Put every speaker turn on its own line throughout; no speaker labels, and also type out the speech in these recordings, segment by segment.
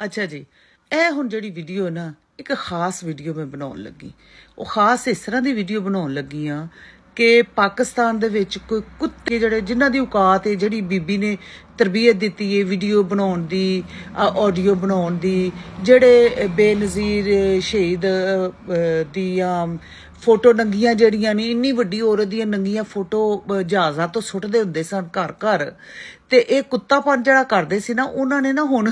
ਅੱਛਾ ਜੀ। ਇਹ ਹੁਣ ਜਿਹੜੀ ਵੀਡੀਓ ਨਾ, ਇੱਕ ਖਾਸ ਵੀਡੀਓ ਮੈਂ ਬਣਾਉਣ ਲੱਗੀ। ਉਹ ਖਾਸ ਇਸ ਤਰ੍ਹਾਂ ਦੀ ਵੀਡੀਓ ਬਣਾਉਣ ਲੱਗੀ ਆ ਕਿ ਪਾਕਿਸਤਾਨ ਦੇ ਵਿੱਚ ਕੋਈ ਕੁੱਤੇ ਜਿਹੜੇ, ਜਿਨ੍ਹਾਂ ਦੀ ਔਕਾਤ ਹੈ, ਜਿਹੜੀ ਬੀਬੀ ਨੇ ਤਰਬੀਅਤ ਦਿੱਤੀ ਹੈ ਵੀਡੀਓ ਬਣਾਉਣ ਦੀ ਆਡੀਓ ਬਣਾਉਣ ਦੀ, ਜਿਹੜੇ ਬੇਨਜ਼ੀਰ ਸ਼ਹੀਦ ਦੀਆਂ ਫੋਟੋ ਨੰਗੀਆਂ ਜਿਹੜੀਆਂ ਨੇ, ਇੰਨੀ ਵੱਡੀ ਔਰਤ ਦੀਆਂ ਨੰਗੀਆਂ ਫੋਟੋ ਜਹਾਜ਼ਾਂ ਤੋਂ ਸੁੱਟਦੇ ਹੁੰਦੇ ਸਨ ਘਰ ਘਰ। ਤੇ ਇਹ ਕੁੱਤਾਪਨ ਜਿਹੜਾ ਕਰਦੇ ਸੀ ਨਾ, ਉਹਨਾਂ ਨੇ ਨਾ ਹੁਣ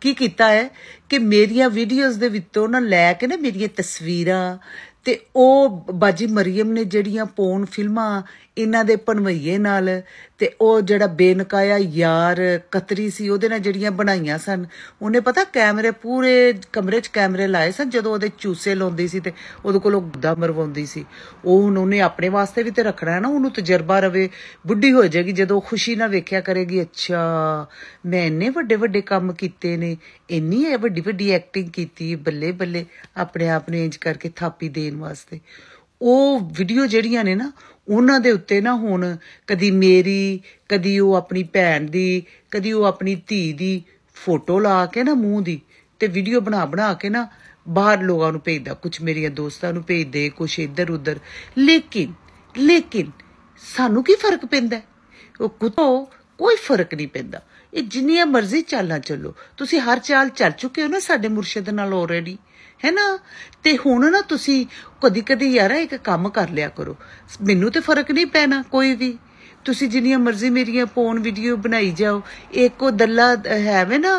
ਕੀ ਕੀਤਾ ਹੈ ਕਿ ਮੇਰੀਆਂ ਵੀਡੀਓਜ਼ ਦੇ ਵਿੱਚੋਂ ਨਾ ਲੈ ਕੇ ਨਾ ਮੇਰੀਆਂ ਤਸਵੀਰਾਂ ਤੇ ਉਹ ਬਾਜੀ ਮਰੀਮ ਨੇ ਜਿਹੜੀਆਂ ਪੌਣ ਫਿਲਮਾਂ ਇਹਨਾਂ ਦੇ ਪਨਵਈਏ ਨਾਲ ਤੇ ਉਹ ਜਿਹੜਾ ਬੇਨਕਾਇਆ ਯਾਰ ਕਤਰੀ ਸੀ, ਉਹਦੇ ਨਾਲ ਜਿਹੜੀਆਂ ਬਣਾਈਆਂ ਸਨ। ਉਹਨੇ ਪਤਾ ਕੈਮਰੇ, ਪੂਰੇ ਕਮਰੇ 'ਚ ਕੈਮਰੇ ਲਾਏ ਸਨ, ਜਦੋਂ ਉਹਦੇ ਚੂਸੇ ਲਾਉਂਦੀ ਸੀ ਤੇ ਉਹਦੇ ਕੋਲੋਂ ਗੁੱਦਾ ਮਰਵਾਉਂਦੀ ਸੀ। ਉਹ ਹੁਣ ਉਹਨੇ ਆਪਣੇ ਵਾਸਤੇ ਵੀ ਤੇ ਰੱਖਣਾ ਹੈ ਨਾ, ਉਹਨੂੰ ਤਜਰਬਾ ਰਵੇ, ਬੁੱਢੀ ਹੋ ਜਾਏਗੀ, ਜਦੋਂ ਖੁਸ਼ੀ ਨਾਲ ਵੇਖਿਆ ਕਰੇਗੀ, ਅੱਛਾ, ਮੈਂ ਇੰਨੇ ਵੱਡੇ ਵੱਡੇ ਕੰਮ ਕੀਤੇ ਨੇ, ਇੰਨੀ ਵੱਡੀ ਵੱਡੀ ਐਕਟਿੰਗ ਕੀਤੀ, ਬੱਲੇ ਬੱਲੇ, ਆਪਣੇ ਆਪ ਨੂੰ ਇੰਜ ਕਰਕੇ ਥਾਪੀ ਦੇਣ ਵਾਸਤੇ। ਉਹ ਵੀਡੀਓ ਜਿਹੜੀਆਂ ਨੇ ਨਾ, ਉਹਨਾਂ ਦੇ ਉੱਤੇ ਨਾ ਹੁਣ ਕਦੀ ਮੇਰੀ, ਕਦੀ ਉਹ ਆਪਣੀ ਭੈਣ ਦੀ, ਕਦੀ ਉਹ ਆਪਣੀ ਧੀ ਦੀ ਫੋਟੋ ਲਾ ਕੇ ਨਾ ਮੂੰਹ ਦੀ ਤੇ ਵੀਡੀਓ ਬਣਾ ਬਣਾ ਕੇ ਨਾ ਬਾਹਰ ਲੋਕਾਂ ਨੂੰ ਭੇਜਦਾ। ਕੁਝ ਮੇਰੀਆਂ ਦੋਸਤਾਂ ਨੂੰ ਭੇਜਦੇ ਕੁਝ ਇੱਧਰ ਉੱਧਰ। ਲੇਕਿਨ ਲੇਕਿਨ ਸਾਨੂੰ ਕੀ ਫ਼ਰਕ ਪੈਂਦਾ? ਉਹ ਕੁੱਤੋ ਕੋਈ ਫ਼ਰਕ ਨਹੀਂ ਪੈਂਦਾ। ਇਹ ਜਿੰਨੀਆਂ ਮਰਜ਼ੀ ਚਾਲਾਂ ਚੱਲੋ। ਤੁਸੀਂ ਹਰ ਚਾਲ ਚੱਲ ਚੁੱਕੇ ਹੋ ਨਾ ਸਾਡੇ ਮੁਰਸ਼ਿਦ ਨਾਲ ਆਲਰੇਡੀ ਹੈ ਨਾ? ਤੇ ਹੁਣ ਨਾ ਤੁਸੀਂ ਕਦੀ ਕਦੀ ਯਾਰ ਇੱਕ ਕੰਮ ਕਰ ਲਿਆ ਕਰੋ। ਮੈਨੂੰ ਤੇ ਫ਼ਰਕ ਨਹੀਂ ਪੈਣਾ ਕੋਈ ਵੀ। ਤੁਸੀਂ ਜਿੰਨੀਆਂ ਮਰਜ਼ੀ ਮੇਰੀਆਂ ਪੌਣ ਵੀਡੀਓ ਬਣਾਈ ਜਾਓ। ਇੱਕ ਉਹ ਦੱਲਾ ਹੈਵੇ ਨਾ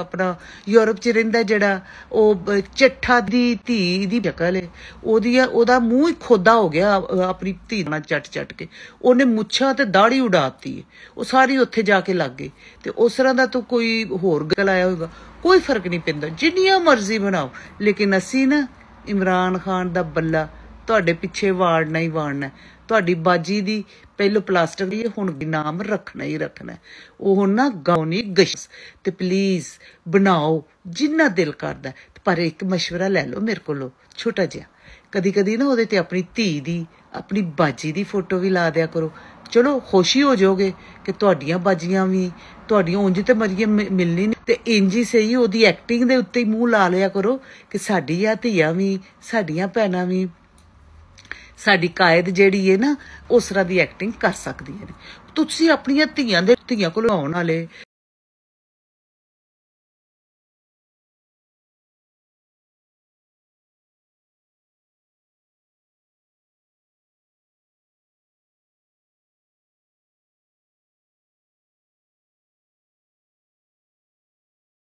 ਆਪਣਾ ਯੂਰਪ ਚ ਰਹਿੰਦਾ ਜਿਹੜਾ, ਉਹ ਚੱਠਾ ਦੀ ਧੀ ਦੀ ਸ਼ਕਲ ਹੈ ਉਹਦੀ ਉਹਦਾ ਮੂੰਹ ਹੀ ਖੋਦਾ ਹੋ ਗਿਆ ਆਪਣੀ ਧੀ ਨਾਲ ਚੱਟ ਚੱਟ ਕੇ। ਉਹਨੇ ਮੁੱਛਾਂ ਤੇ ਦਾੜੀ ਉਡਾਤੀ ਹੈ ਉਹ ਸਾਰੀ ਉੱਥੇ ਜਾ ਕੇ ਲੱਗ ਗਈ। ਤੇ ਉਸ ਤਰ੍ਹਾਂ ਦਾ ਤੂੰ ਕੋਈ ਹੋਰ ਗੱਲ ਆਇਆ ਹੋਵੇਗਾ ਕੋਈ ਫ਼ਰਕ ਨਹੀਂ ਪੈਂਦਾ। ਜਿੰਨੀਆਂ ਮਰਜ਼ੀ ਬਣਾਓ। ਲੇਕਿਨ ਅਸੀਂ ਨਾ, ਇਮਰਾਨ ਖਾਨ ਦਾ ਬੱਲਾ ਤੁਹਾਡੇ ਪਿੱਛੇ ਵਾੜਨਾ ਹੀ। ਵਾੜਨਾ ਤੁਹਾਡੀ ਬਾਜੀ ਦੀ ਪਹਿਲੋ ਪਲਾਸਟਿਕ ਦੀ ਹੁਣ ਨਾਮ ਰੱਖਣਾ ਹੀ ਰੱਖਣਾ ਉਹ ਹੁਣ ਨਾ ਗਾਉਣੀ ਗਸ਼ ਤੇ ਪਲੀਜ਼ ਬਣਾਓ ਜਿੰਨਾ ਦਿਲ ਕਰਦਾ ਪਰ ਇੱਕ ਮਸ਼ਵਰਾ ਲੈ ਲਓ ਮੇਰੇ ਕੋਲੋਂ, ਛੋਟਾ ਜਿਹਾ। ਕਦੀ ਕਦੀ ਨਾ ਉਹਦੇ ਤੇ ਆਪਣੀ ਧੀ ਦੀ, ਆਪਣੀ ਬਾਜੀ ਦੀ ਫੋਟੋ ਵੀ ਲਾ ਦਿਆ ਕਰੋ। ਚਲੋ, ਖੁਸ਼ੀ ਹੋ ਜਾਓਗੇ ਕਿ ਤੁਹਾਡੀਆਂ ਬਾਜੀਆਂ ਵੀ, ਤੁਹਾਡੀਆਂ ਉਂਝ ਤੇ ਮਰੀਏ ਮਿਲਣੀ ਨਹੀਂ। ਤੇ ਇੰਜ ਹੀ ਸਹੀ ਉਹਦੀ ਐਕਟਿੰਗ ਦੇ ਉੱਤੇ ਹੀ ਮੂੰਹ ਲਾ ਲਿਆ ਕਰੋ ਕਿ ਸਾਡੀ ਆ ਧੀਆਂ ਵੀ, ਸਾਡੀਆਂ ਭੈਣਾਂ ਵੀ ਸਾਡੀ ਕਾਇਦ ਜਿਹੜੀ ਹੈ ਨਾ, ਉਸ ਤਰ੍ਹਾਂ ਦੀ ਐਕਟਿੰਗ ਕਰ ਸਕਦੀਆਂ ਨੇ। ਤੁਸੀਂ ਆਪਣੀਆਂ ਧੀਆਂ ਦੇ ਧੀਆਂ ਕੋਲ ਆਉਣ ਵਾਲੇ